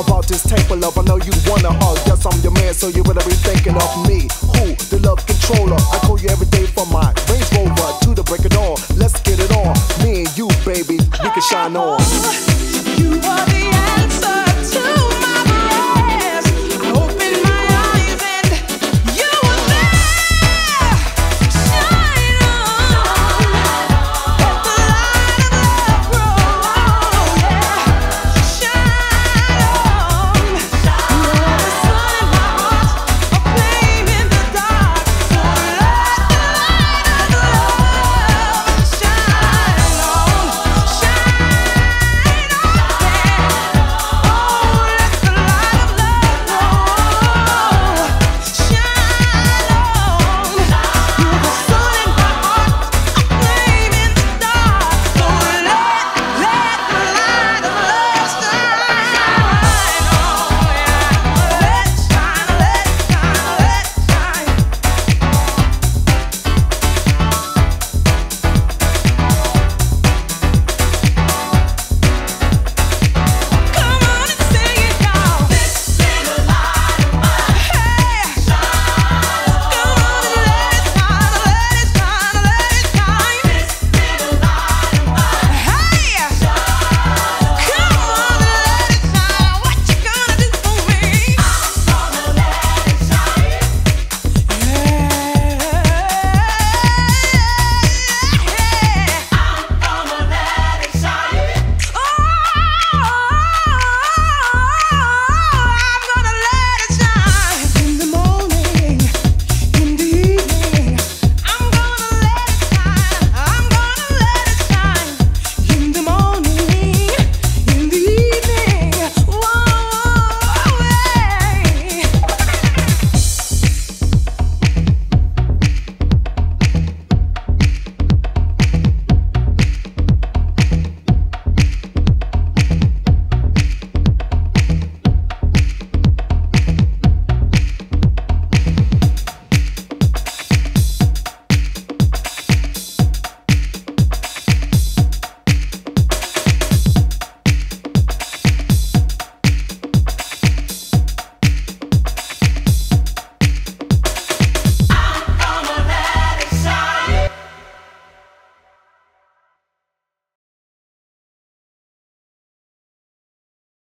about this tape of love. I know you wanna hug. Yes, I'm your man, so you better be thinking of me. Who? The love controller. I call you every day from my Range Rover to the break of dawn. Let's get it on. Me and you, baby, we can shine on. You are the.